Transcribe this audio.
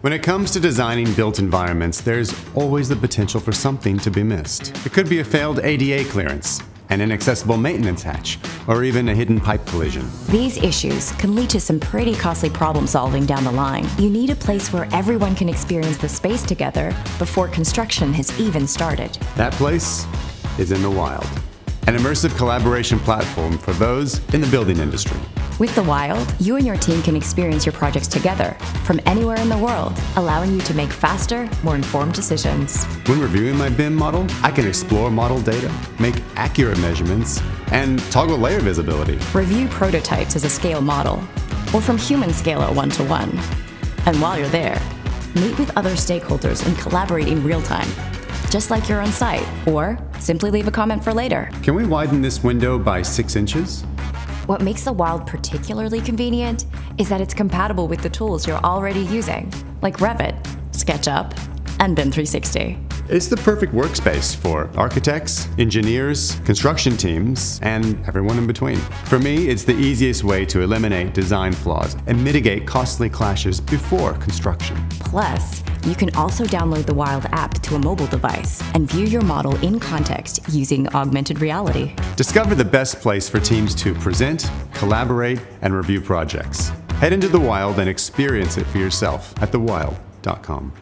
When it comes to designing built environments, there's always the potential for something to be missed. It could be a failed ADA clearance, an inaccessible maintenance hatch, or even a hidden pipe collision. These issues can lead to some pretty costly problem solving down the line. You need a place where everyone can experience the space together before construction has even started. That place is in the wild, an immersive collaboration platform for those in the building industry. With The Wild, you and your team can experience your projects together from anywhere in the world, allowing you to make faster, more informed decisions. When reviewing my BIM model, I can explore model data, make accurate measurements, and toggle layer visibility. Review prototypes as a scale model, or from human scalar one to one. And while you're there, meet with other stakeholders and collaborate in real time, just like you're on site, or simply leave a comment for later. Can we widen this window by six inches? What makes the Wild particularly convenient is that it's compatible with the tools you're already using, like Revit, SketchUp, and BIM 360. It's the perfect workspace for architects, engineers, construction teams, and everyone in between. For me, it's the easiest way to eliminate design flaws and mitigate costly clashes before construction. Plus, you can also download the Wild app to a mobile device and view your model in context using augmented reality. Discover the best place for teams to present, collaborate, and review projects. Head into the wild and experience it for yourself at thewild.com.